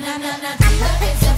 na na na,